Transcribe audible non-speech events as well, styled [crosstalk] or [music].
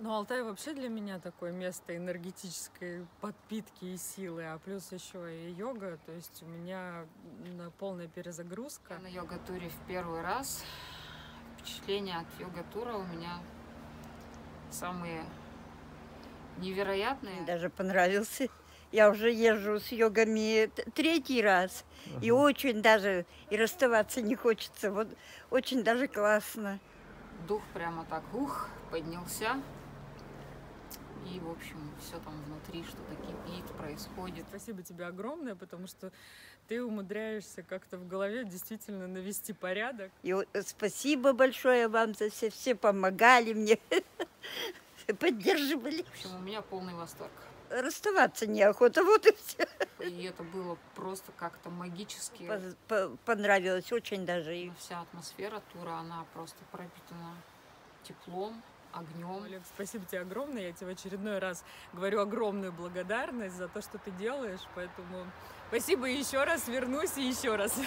Ну, Алтай вообще для меня такое место энергетической подпитки и силы, а плюс еще и йога, то есть у меня полная перезагрузка. Я на йога-туре в первый раз. Впечатления от йога-тура у меня самые невероятные. Мне даже понравился. Я уже езжу с йогами третий раз. И очень даже, и расставаться не хочется. Вот очень даже классно. Дух прямо так, ух, поднялся. И, в общем, все там внутри что-то кипит, происходит. Спасибо тебе огромное, потому что ты умудряешься как-то в голове действительно навести порядок. И спасибо большое вам за все. Все помогали мне, [laughs] поддерживали. В общем, у меня полный восторг. Расставаться неохота, вот и все. И это было просто как-то магически. Понравилось очень даже. И Вся атмосфера тура, она просто пропитана теплом, огнем. Олег, спасибо тебе огромное. Я тебе в очередной раз говорю огромную благодарность за то, что ты делаешь. Поэтому спасибо еще раз, вернусь и еще раз.